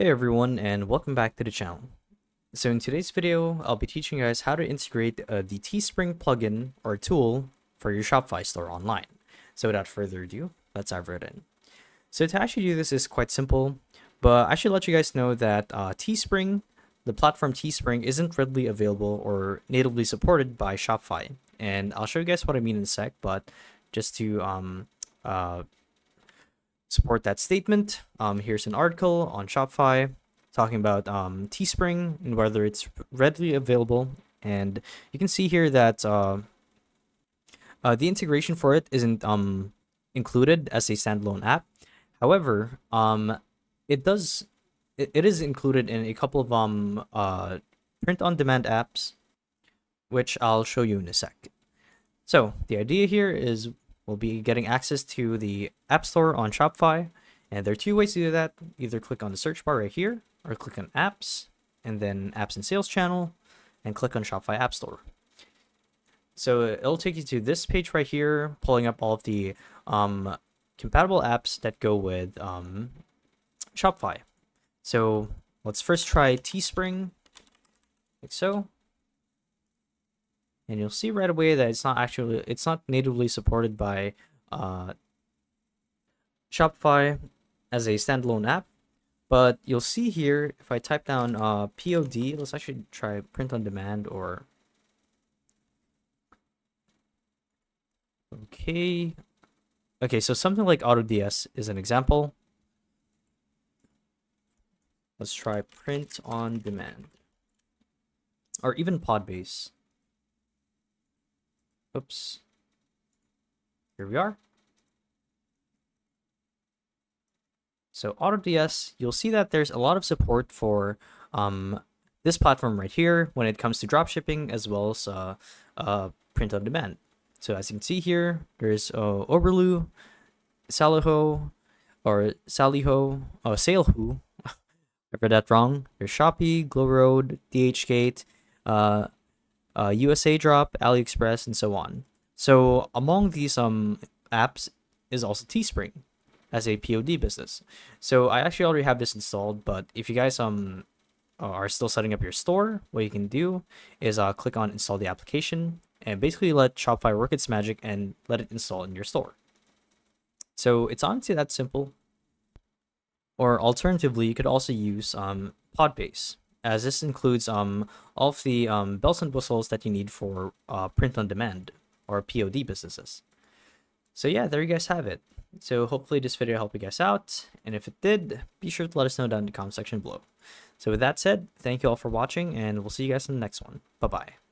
Hey everyone and welcome back to the channel. So in today's video, I'll be teaching you guys how to integrate uh, the Teespring plugin or tool for your Shopify store online. So without further ado, let's dive right in. So to actually do this is quite simple, but I should let you guys know that uh, Teespring, the platform Teespring isn't readily available or natively supported by Shopify. And I'll show you guys what I mean in a sec, but just to um, uh, support that statement. Um, here's an article on Shopify talking about um, Teespring and whether it's readily available. And you can see here that uh, uh, the integration for it isn't um, included as a standalone app. However, um, it does it, it is included in a couple of um uh, print-on-demand apps, which I'll show you in a sec. So the idea here is will be getting access to the App Store on Shopify. And there are two ways to do that. Either click on the search bar right here, or click on Apps, and then Apps and Sales Channel, and click on Shopify App Store. So it'll take you to this page right here, pulling up all of the um, compatible apps that go with um, Shopify. So let's first try Teespring, like so and you'll see right away that it's not actually it's not natively supported by uh, Shopify as a standalone app. But you'll see here if I type down uh, POD let's actually try print on demand or okay. Okay so something like AutoDS is an example. Let's try print on demand or even Podbase Oops. Here we are. So AutoDS, you'll see that there's a lot of support for um, this platform right here when it comes to dropshipping as well as uh, uh, print on demand. So as you can see here, there's uh, Oberlo, Saliho, or Saliho, oh, SaleHoo, I read that wrong. There's Shopee, Glowroad, DHgate, uh, uh, USA Drop, AliExpress, and so on. So among these um apps is also Teespring as a POD business. So I actually already have this installed, but if you guys um are still setting up your store, what you can do is uh, click on install the application and basically let Shopify work its magic and let it install in your store. So it's honestly that simple. Or alternatively, you could also use um, Podbase as this includes um, all of the um, bells and whistles that you need for uh, print on demand or POD businesses. So yeah, there you guys have it. So hopefully this video helped you guys out, and if it did, be sure to let us know down in the comment section below. So with that said, thank you all for watching, and we'll see you guys in the next one. Bye-bye.